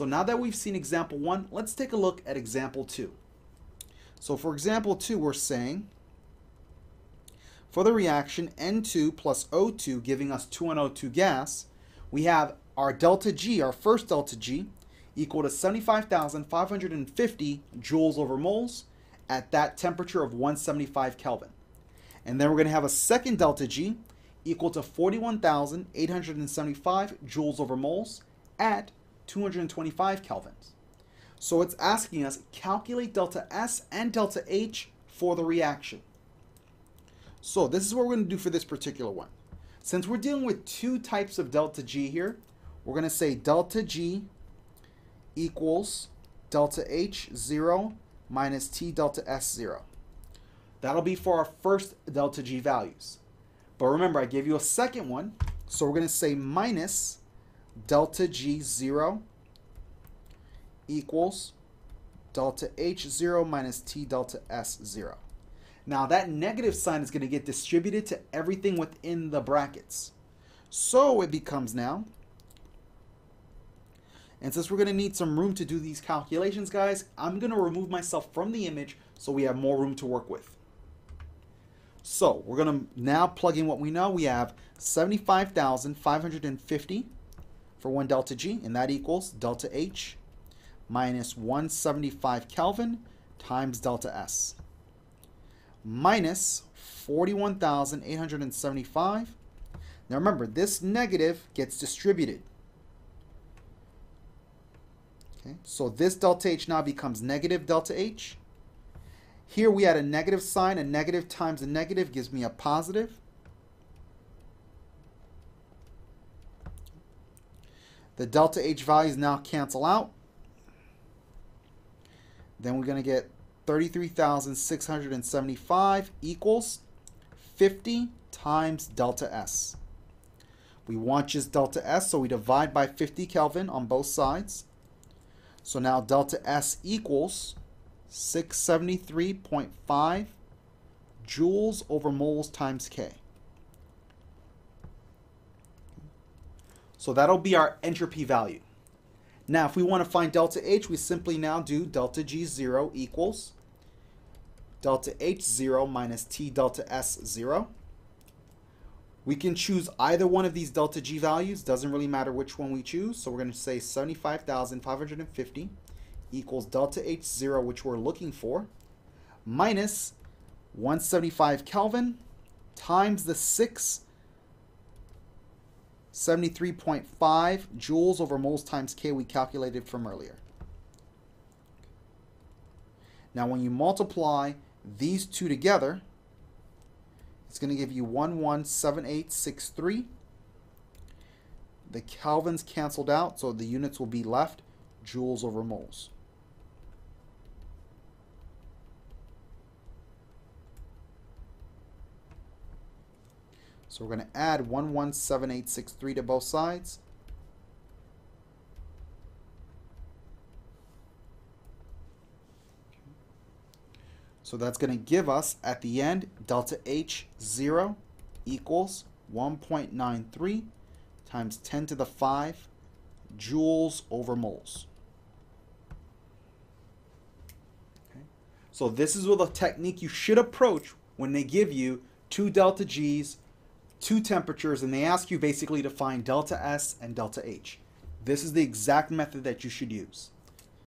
So now that we've seen example one, let's take a look at example two. So for example two, we're saying for the reaction N2 plus O2 giving us 2NO2 gas, we have our delta G, our first delta G, equal to 75,550 joules over moles at that temperature of 175 Kelvin. And then we're going to have a second delta G equal to 41,875 joules over moles at 225 kelvins. So it's asking us calculate delta S and delta H for the reaction. So this is what we're going to do for this particular one. Since we're dealing with two types of delta G here, we're going to say delta G equals delta H 0 minus T delta S 0. That'll be for our first delta G values. But remember, I gave you a second one, so we're going to say minus delta G 0 equals delta H 0 minus T delta S 0. Now that negative sign is going to get distributed to everything within the brackets. So it becomes now, and since we're going to need some room to do these calculations, guys, I'm going to remove myself from the image so we have more room to work with. So we're going to now plug in what we know. We have 75,550 for 1 delta G, and that equals delta H minus 175 Kelvin times delta S minus 41,875. Now remember, this negative gets distributed. Okay, so this delta H now becomes negative delta H. Here we had a negative sign. A negative times a negative gives me a positive. The delta H values now cancel out. Then we're going to get 33,675 equals 50 times delta S. We want just delta S, so we divide by 50 Kelvin on both sides. So now delta S equals 673.5 joules over moles times K. So that'll be our entropy value. Now, if we want to find delta H, we simply now do delta G0 equals delta H0 minus T delta S0. We can choose either one of these delta G values. Doesn't really matter which one we choose. So we're going to say 75,550 equals delta H0, which we're looking for, minus 175 Kelvin times the 6 73.5 joules over moles times K we calculated from earlier. Now when you multiply these two together, it's going to give you 117863. The kelvins canceled out, so the units will be left joules over moles. So we're going to add 117863 to both sides. So that's going to give us, at the end, delta H0 equals 1.93 times 10 to the 5 joules over moles. So this is a technique you should approach when they give you two delta G's two temperatures and they ask you basically to find delta S and delta H. This is the exact method that you should use.